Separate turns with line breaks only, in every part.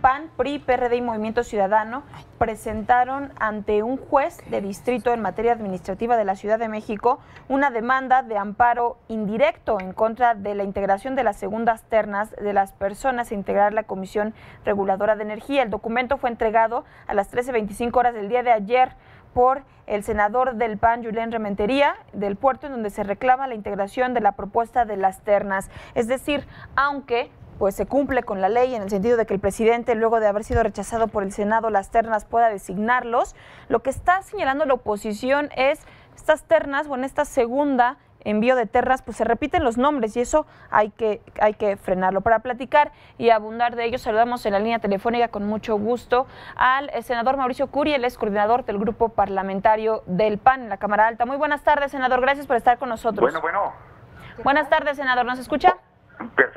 PAN, PRI, PRD y Movimiento Ciudadano presentaron ante un juez de distrito en materia administrativa de la Ciudad de México una demanda de amparo indirecto en contra de la integración de las segundas ternas de las personas a integrar la Comisión Reguladora de Energía. El documento fue entregado a las 13.25 horas del día de ayer por el senador del PAN, Julián Rementería, del puerto, en donde se reclama la integración de la propuesta de las ternas. Es decir, aunque pues se cumple con la ley en el sentido de que el presidente, luego de haber sido rechazado por el Senado, las ternas pueda designarlos. Lo que está señalando la oposición es estas ternas, o en esta segunda envío de ternas, pues se repiten los nombres y eso hay que, hay que frenarlo. Para platicar y abundar de ello, saludamos en la línea telefónica con mucho gusto al senador Mauricio Curi, el ex coordinador del grupo parlamentario del PAN en la Cámara Alta. Muy buenas tardes, senador, gracias por estar con nosotros.
Bueno, bueno.
Buenas tardes, senador, ¿nos escucha?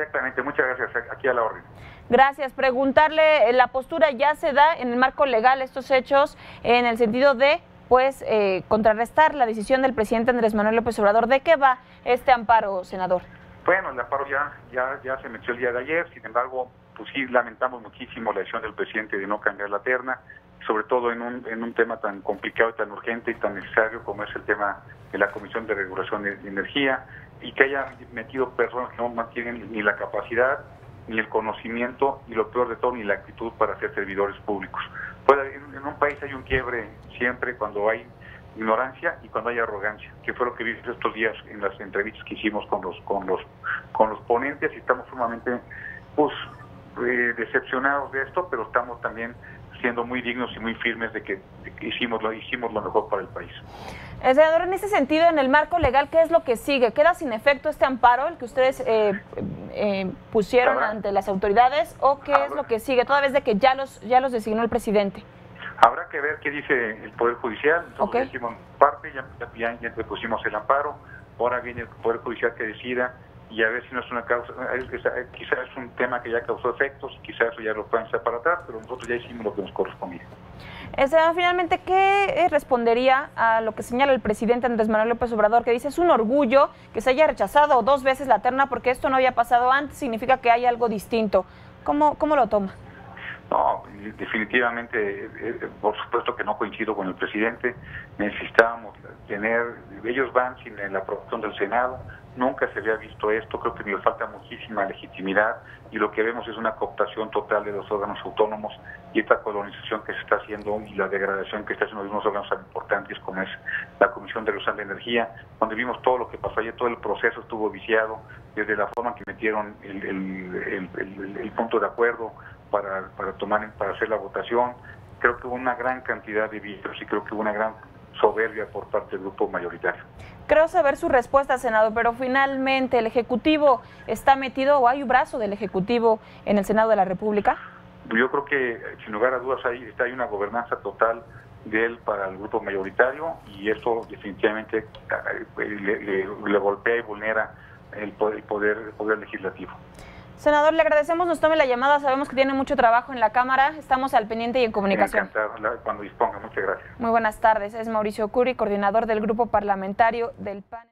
Perfectamente, muchas gracias. Aquí a la orden.
Gracias. Preguntarle, eh, la postura ya se da en el marco legal estos hechos en el sentido de pues eh, contrarrestar la decisión del presidente Andrés Manuel López Obrador. ¿De qué va este amparo, senador?
Bueno, el amparo ya, ya, ya se metió el día de ayer, sin embargo, pues sí lamentamos muchísimo la decisión del presidente de no cambiar la terna, sobre todo en un, en un tema tan complicado y tan urgente y tan necesario como es el tema de la Comisión de Regulación de Energía, y que haya metido personas que no tienen ni la capacidad, ni el conocimiento, y lo peor de todo, ni la actitud para ser servidores públicos. Puede, en un país hay un quiebre siempre cuando hay ignorancia y cuando hay arrogancia, que fue lo que vimos estos días en las entrevistas que hicimos con los con los con los ponentes y estamos sumamente pues eh, decepcionados de esto, pero estamos también siendo muy dignos y muy firmes de que, hicimos, lo, hicimos lo mejor para el país.
El senador, en ese sentido, en el marco legal, ¿qué es lo que sigue? ¿Queda sin efecto este amparo, el que ustedes eh, eh, pusieron ante las autoridades, o qué es lo que sigue, toda vez de que ya los, ya los designó el presidente?
Habrá que ver qué dice el Poder Judicial. Hicimos parte, ya, ya, ya, pusimos el amparo. Ahora viene el Poder Judicial que decida y a ver si no es una causa, quizás es un tema que ya causó efectos, quizás eso ya lo pueden separatar, pero nosotros ya hicimos lo que nos correspondía.
finalmente, ¿qué respondería a lo que señala el presidente Andrés Manuel López Obrador, que dice es un orgullo que se haya rechazado dos veces la terna porque esto no había pasado antes, significa que hay algo distinto? ¿Cómo, cómo lo toma?
No, definitivamente, eh, por supuesto que no coincido con el presidente. Necesitábamos tener, ellos van sin la aprobación del Senado, nunca se había visto esto, creo que le falta muchísima legitimidad y lo que vemos es una cooptación total de los órganos autónomos y esta colonización que se está haciendo y la degradación que está haciendo de unos órganos tan importantes como es la Comisión de Regulación de Energía, donde vimos todo lo que pasó ayer, todo el proceso estuvo viciado, desde la forma que metieron el punto de acuerdo, para, para tomar para hacer la votación. Creo que hubo una gran cantidad de vicios y creo que hubo una gran soberbia por parte del grupo mayoritario.
Creo saber su respuesta, Senado, pero finalmente el Ejecutivo está metido o hay un brazo del Ejecutivo en el Senado de la República.
Yo creo que sin lugar a dudas hay, está, hay una gobernanza total de él para el grupo mayoritario y eso definitivamente eh, le, le, golpea y vulnera el poder, el poder legislativo.
Senador, le agradecemos, nos tome la llamada, sabemos que tiene mucho trabajo en la Cámara, estamos al pendiente y en comunicación.
Encantado, cuando disponga, muchas gracias.
Muy buenas tardes, es Mauricio Curi, coordinador del Grupo Parlamentario del PAN.